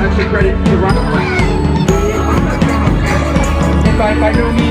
extra credit to Ron. And by,